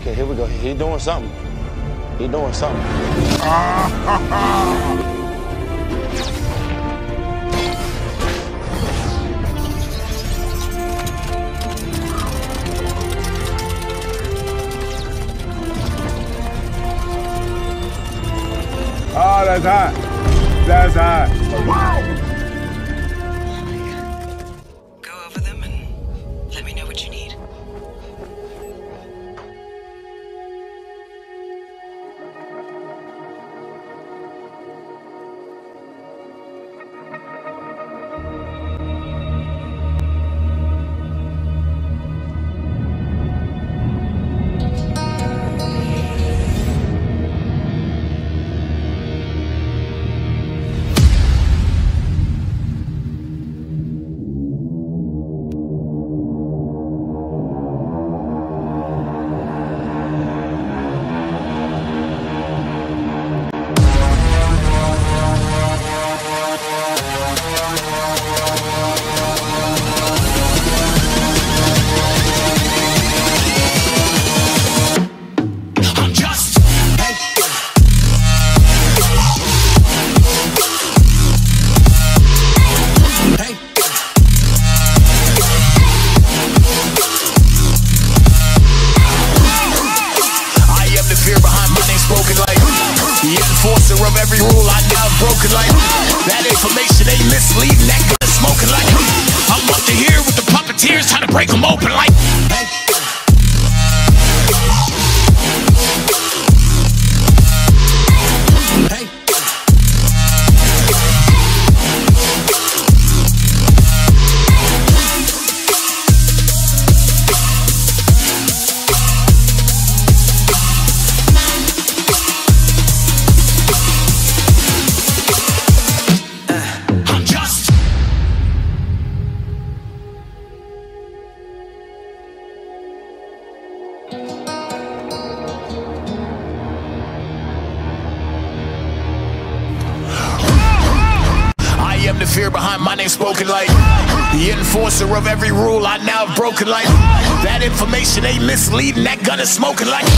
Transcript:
Okay, here we go. He doing something. He doing something. Oh, that's hot. That's hot. Go enforcer of every rule I now broken like that information ain't misleading that good smoking like hmm. I'm up to here with the puppeteers trying to break them open like fear behind my name spoken like the enforcer of every rule I now have broken like that information ain't misleading that gun is smoking like